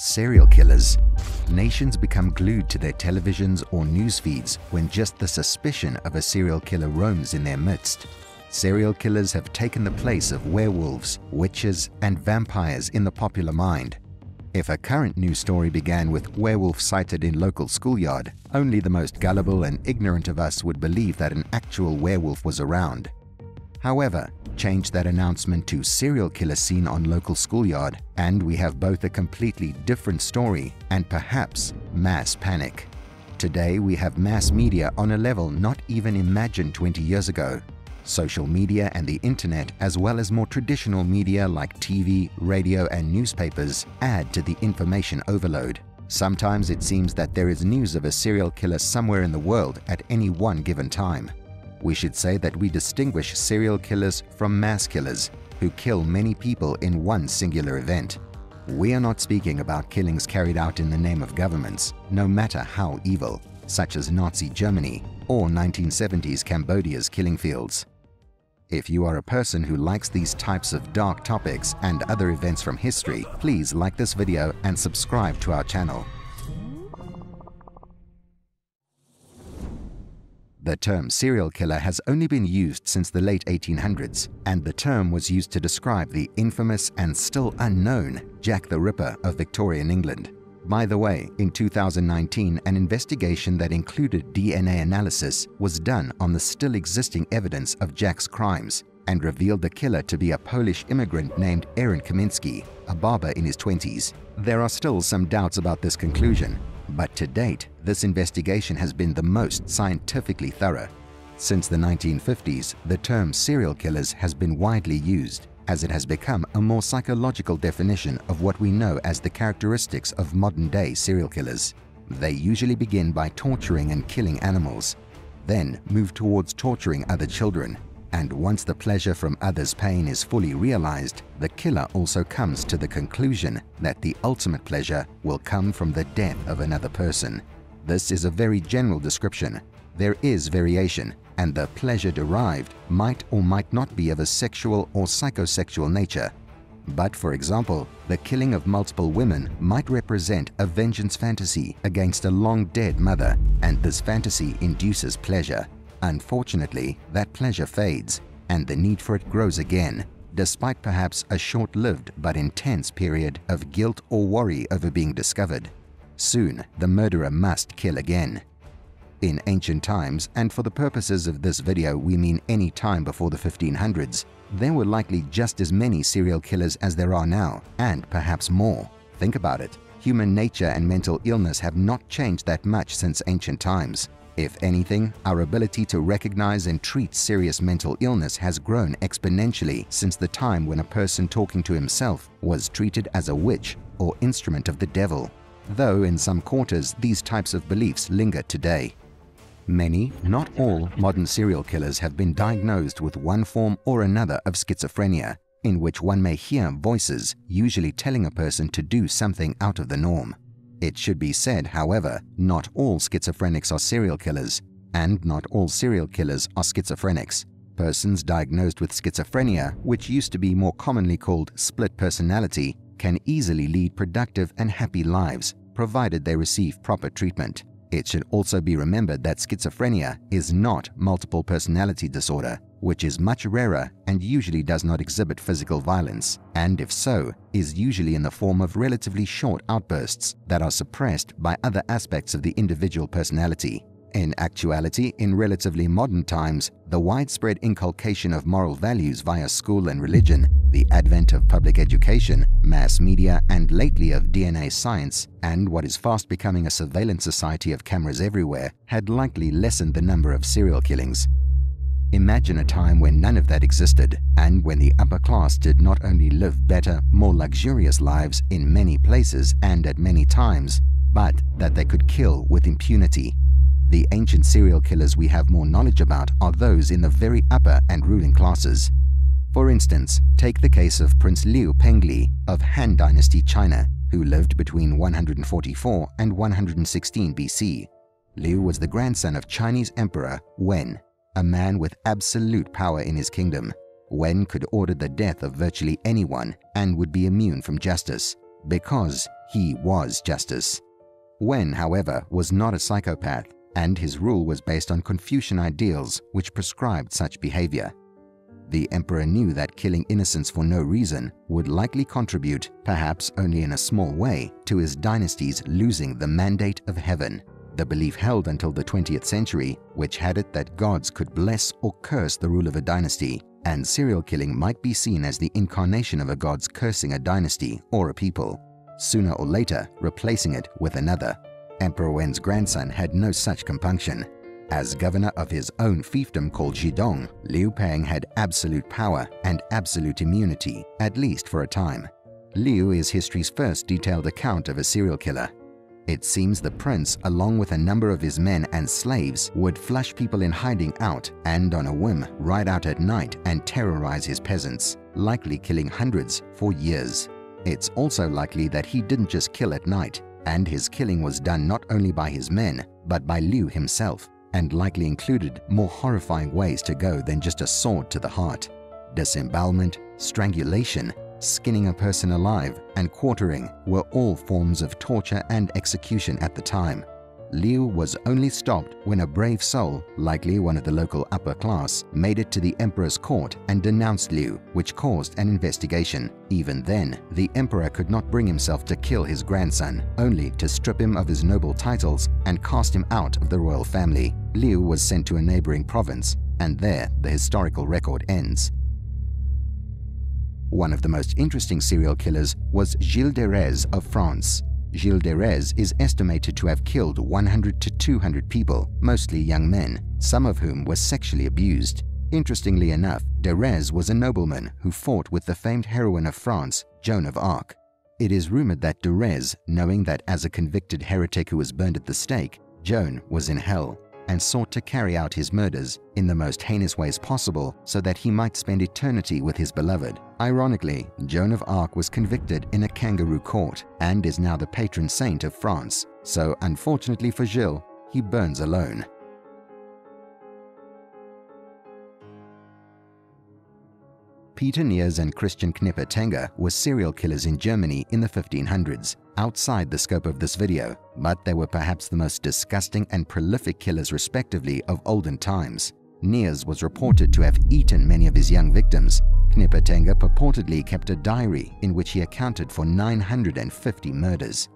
serial killers. Nations become glued to their televisions or news feeds when just the suspicion of a serial killer roams in their midst. Serial killers have taken the place of werewolves, witches, and vampires in the popular mind. If a current news story began with werewolf sighted in local schoolyard, only the most gullible and ignorant of us would believe that an actual werewolf was around. However, change that announcement to serial killer seen on local schoolyard and we have both a completely different story and perhaps mass panic. Today we have mass media on a level not even imagined 20 years ago. Social media and the internet, as well as more traditional media like TV, radio, and newspapers, add to the information overload. Sometimes it seems that there is news of a serial killer somewhere in the world at any one given time. We should say that we distinguish serial killers from mass killers, who kill many people in one singular event. We are not speaking about killings carried out in the name of governments, no matter how evil, such as Nazi Germany or 1970s Cambodia's killing fields. If you are a person who likes these types of dark topics and other events from history, please like this video and subscribe to our channel. The term serial killer has only been used since the late 1800s, and the term was used to describe the infamous and still unknown Jack the Ripper of Victorian England. By the way, in 2019, an investigation that included DNA analysis was done on the still existing evidence of Jack's crimes and revealed the killer to be a Polish immigrant named Aaron Kosminski, a barber in his 20s. There are still some doubts about this conclusion, but to date, this investigation has been the most scientifically thorough. Since the 1950s, the term serial killers has been widely used as it has become a more psychological definition of what we know as the characteristics of modern-day serial killers. They usually begin by torturing and killing animals, then move towards torturing other children, and once the pleasure from others' pain is fully realized, the killer also comes to the conclusion that the ultimate pleasure will come from the death of another person. This is a very general description. There is variation, and the pleasure derived might or might not be of a sexual or psychosexual nature. But for example, the killing of multiple women might represent a vengeance fantasy against a long-dead mother, and this fantasy induces pleasure. Unfortunately, that pleasure fades, and the need for it grows again, despite perhaps a short-lived but intense period of guilt or worry over being discovered. Soon, the murderer must kill again. In ancient times, and for the purposes of this video we mean any time before the 1500s, there were likely just as many serial killers as there are now, and perhaps more. Think about it. Human nature and mental illness have not changed that much since ancient times. If anything, our ability to recognize and treat serious mental illness has grown exponentially since the time when a person talking to himself was treated as a witch or instrument of the devil, though in some quarters these types of beliefs linger today. Many, not all, modern serial killers have been diagnosed with one form or another of schizophrenia, in which one may hear voices, usually telling a person to do something out of the norm. It should be said, however, not all schizophrenics are serial killers, and not all serial killers are schizophrenics. Persons diagnosed with schizophrenia, which used to be more commonly called split personality, can easily lead productive and happy lives, provided they receive proper treatment. It should also be remembered that schizophrenia is not multiple personality disorder, which is much rarer and usually does not exhibit physical violence, and if so, is usually in the form of relatively short outbursts that are suppressed by other aspects of the individual personality. In actuality, in relatively modern times, the widespread inculcation of moral values via school and religion, the advent of public education, mass media, and lately of DNA science, and what is fast becoming a surveillance society of cameras everywhere, had likely lessened the number of serial killings. Imagine a time when none of that existed, and when the upper class did not only live better, more luxurious lives in many places and at many times, but that they could kill with impunity the ancient serial killers we have more knowledge about are those in the very upper and ruling classes. For instance, take the case of Prince Liu Pengli of Han Dynasty China, who lived between 144 and 116 BC. Liu was the grandson of Chinese Emperor Wen, a man with absolute power in his kingdom. Wen could order the death of virtually anyone and would be immune from justice because He was justice. Wen, however, was not a psychopath, and his rule was based on Confucian ideals which prescribed such behavior. The emperor knew that killing innocents for no reason would likely contribute, perhaps only in a small way, to his dynasty's losing the mandate of heaven, the belief held until the 20th century, which had it that gods could bless or curse the rule of a dynasty, and serial killing might be seen as the incarnation of a god's cursing a dynasty or a people, sooner or later replacing it with another. Emperor Wen's grandson had no such compunction. As governor of his own fiefdom called Jidong, Liu Pang had absolute power and absolute immunity, at least for a time. Liu is history's first detailed account of a serial killer. It seems the prince, along with a number of his men and slaves, would flush people in hiding out and on a whim ride out at night and terrorize his peasants, likely killing hundreds for years. It's also likely that he didn't just kill at night, and his killing was done not only by his men, but by Liu himself, and likely included more horrifying ways to go than just a sword to the heart. Disembowelment, strangulation, skinning a person alive, and quartering were all forms of torture and execution at the time. Liu was only stopped when a brave soul, likely one of the local upper class, made it to the emperor's court and denounced Liu, which caused an investigation. Even then, the emperor could not bring himself to kill his grandson, only to strip him of his noble titles and cast him out of the royal family. Liu was sent to a neighboring province, and there the historical record ends. One of the most interesting serial killers was Gilles de Rais of France. Gilles de Rais is estimated to have killed 100 to 200 people, mostly young men, some of whom were sexually abused. Interestingly enough, de Rais was a nobleman who fought with the famed heroine of France, Joan of Arc. It is rumored that de Rais, knowing that as a convicted heretic who was burned at the stake, Joan was in hell, and sought to carry out his murders in the most heinous ways possible so that he might spend eternity with his beloved. Ironically, Joan of Arc was convicted in a kangaroo court and is now the patron saint of France, so unfortunately for Gilles, he burns alone. Peter Niers and Christian Knipper Tenger were serial killers in Germany in the 1500s, outside the scope of this video, but they were perhaps the most disgusting and prolific killers respectively of olden times. Niers was reported to have eaten many of his young victims. Knipper Tenger purportedly kept a diary in which he accounted for 950 murders.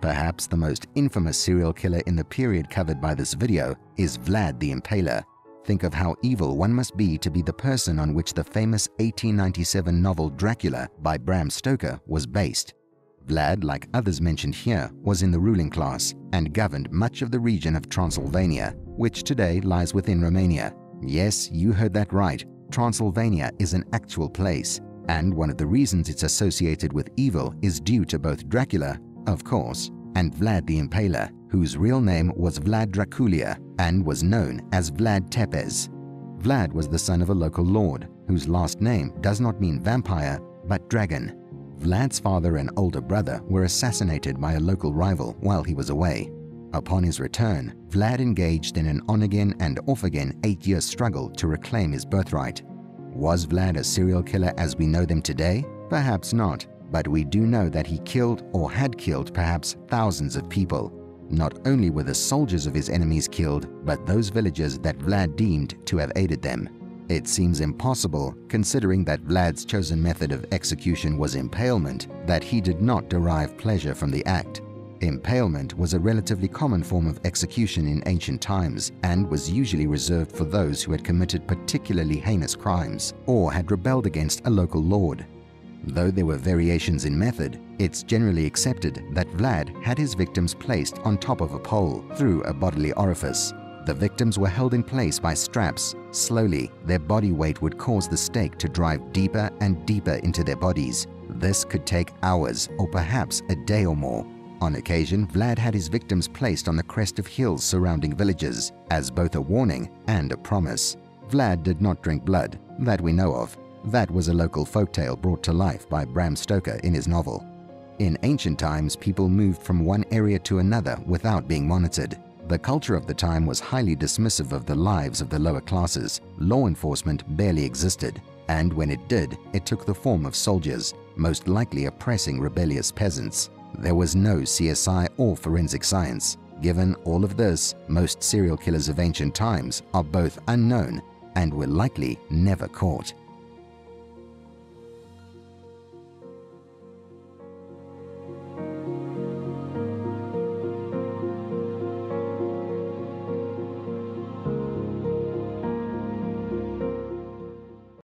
Perhaps the most infamous serial killer in the period covered by this video is Vlad the Impaler, Think of how evil one must be to be the person on which the famous 1897 novel Dracula by Bram Stoker was based. Vlad, like others mentioned here, was in the ruling class and governed much of the region of Transylvania, which today lies within Romania. Yes, you heard that right. Transylvania is an actual place, and one of the reasons it's associated with evil is due to both Dracula, of course, and Vlad the Impaler, whose real name was Vlad Draculia and was known as Vlad Tepes. Vlad was the son of a local lord, whose last name does not mean vampire, but dragon. Vlad's father and older brother were assassinated by a local rival while he was away. Upon his return, Vlad engaged in an on-again and off-again eight-year struggle to reclaim his birthright. Was Vlad a serial killer as we know them today? Perhaps not, but we do know that he killed or had killed perhaps thousands of people, not only were the soldiers of his enemies killed, but those villagers that Vlad deemed to have aided them. It seems impossible, considering that Vlad's chosen method of execution was impalement, that he did not derive pleasure from the act. Impalement was a relatively common form of execution in ancient times and was usually reserved for those who had committed particularly heinous crimes or had rebelled against a local lord. Though there were variations in method, it's generally accepted that Vlad had his victims placed on top of a pole through a bodily orifice. The victims were held in place by straps. Slowly, their body weight would cause the stake to drive deeper and deeper into their bodies. This could take hours or perhaps a day or more. On occasion, Vlad had his victims placed on the crest of hills surrounding villages as both a warning and a promise. Vlad did not drink blood, that we know of, that was a local folktale brought to life by Bram Stoker in his novel. In ancient times, people moved from one area to another without being monitored. The culture of the time was highly dismissive of the lives of the lower classes. Law enforcement barely existed, and when it did, it took the form of soldiers, most likely oppressing rebellious peasants. There was no CSI or forensic science. Given all of this, most serial killers of ancient times are both unknown and were likely never caught.